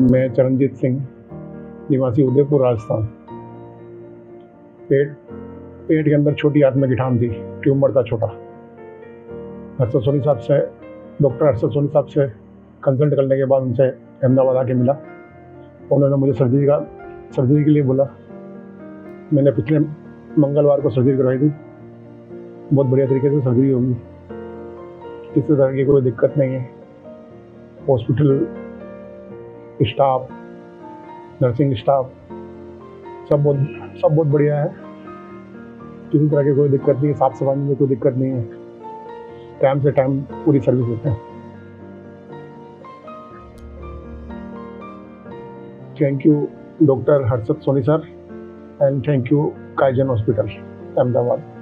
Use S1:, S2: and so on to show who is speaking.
S1: मैं चरणजीत सिंह, निवासी उदयपुर, राजस्थान। पेट पेट के अंदर छोटी आत्मा की ठान थी, ट्यूमर था छोटा। हर्षद सोनी साहब से, डॉक्टर हर्षद सोनी साहब से कंसल्ट करने के बाद उनसे अहमदाबाद आके मिला। उन्होंने मुझे सर्जरी का सर्जरी के लिए बोला। मैंने पिछले मंगलवार को सर्जरी करवाई थी। बहुत बढ़िया तरीके से सर्जरी होगी। किसी तरह की कोई दिक्कत नहीं है। हॉस्पिटल स्टाफ नर्सिंग स्टाफ सब बहुत सब बहुत बढ़िया है। किसी तरह की कोई दिक्कत नहीं है, साफ़ सफ़ाई में कोई दिक्कत नहीं है। टाइम से टाइम पूरी सर्विस देते हैं। Thank you doctor Harshad Soni sir and thank you Kaizen hospital Ahmedabad